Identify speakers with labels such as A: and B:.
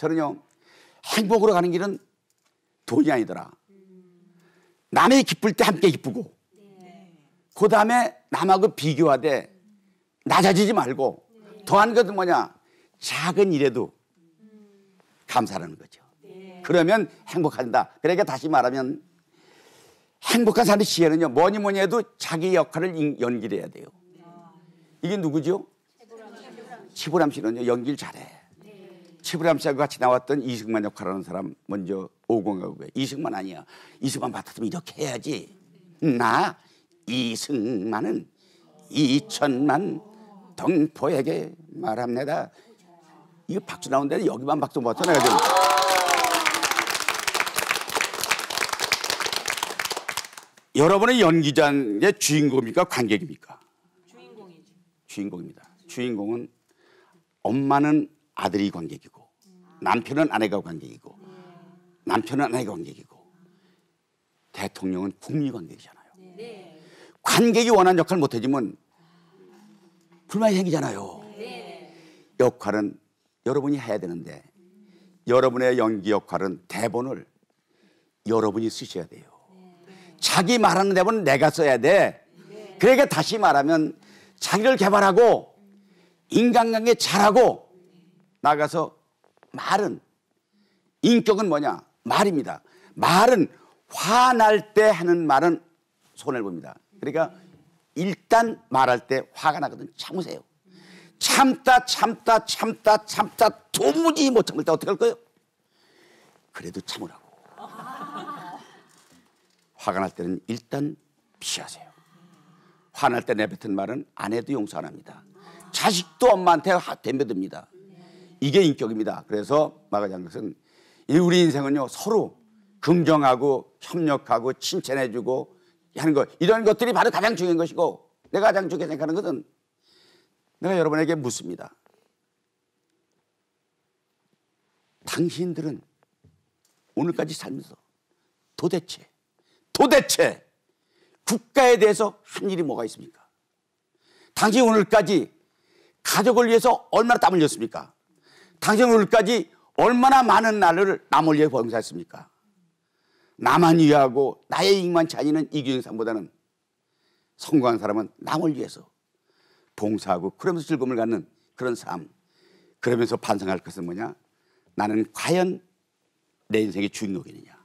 A: 저는요 행복으로 가는 길은 돈이 아니더라. 남이 기쁠 때 함께 기쁘고 그 다음에 남하고 비교하되 낮아지지 말고 더한 것은 뭐냐 작은 일에도 감사하는 거죠. 그러면 행복한다. 그러니까 다시 말하면 행복한 사람의 지혜는요 뭐니 뭐니 해도 자기 역할을 연기해야 돼요. 이게 누구죠? 치부람 씨는요 연기를 잘해. 씨하고 같이 나왔던 이승만 역할하는 사람 먼저 오공하고 이승만 아니야. 이승만 맡았으면 이렇게 해야지. 나 이승만은 이천만 동포에게 말합니다. 이거 박수 나온데 여기만 박수 못 쳐. 내가 지금. 여러분의 연기자의 주인공입니까? 관객입니까?
B: 주인공이지.
A: 주인공입니다. 주인공은 엄마는 아들이 관객이고 남편은 아내가 관객이고 남편은 아내가 관객이고 대통령은 국민이 관객이잖아요. 관객이 원하는 역할 못 해주면 불만이 생기잖아요. 역할은 여러분이 해야 되는데 여러분의 연기 역할은 대본을 여러분이 쓰셔야 돼요. 자기 말하는 대본은 내가 써야 돼. 그러니까 다시 말하면 자기를 개발하고 인간관계 잘하고 나가서 말은 인격은 뭐냐? 말입니다. 말은 화날 때 하는 말은 손해를 봅니다. 그러니까 일단 말할 때 화가 나거든 참으세요. 참다 참다 참다 참다 도무지 못 참을 때 어떻게 할 거예요? 그래도 참으라고. 화가 날 때는 일단 피하세요. 화날 때 내뱉은 말은 아내도 용서 안 합니다. 자식도 엄마한테 덤벼듭니다. 이게 인격입니다. 그래서 마가장 것은 우리 인생은요 서로 긍정하고 협력하고 칭찬해주고 하는 것 이런 것들이 바로 가장 중요한 것이고 내가 가장 중요하게 생각하는 것은 내가 여러분에게 묻습니다. 당신들은 오늘까지 살면서 도대체 도대체 국가에 대해서 한 일이 뭐가 있습니까? 당신 오늘까지 가족을 위해서 얼마나 땀 흘렸습니까? 당신 오늘까지 얼마나 많은 날을 남을 위해 봉사했습니까? 나만 위하고 나의 이익만 차지는 이기영상보다는 성공한 사람은 남을 위해서 봉사하고 그러면서 즐거움을 갖는 그런 삶. 그러면서 반성할 것은 뭐냐? 나는 과연 내 인생의 주인공이느냐?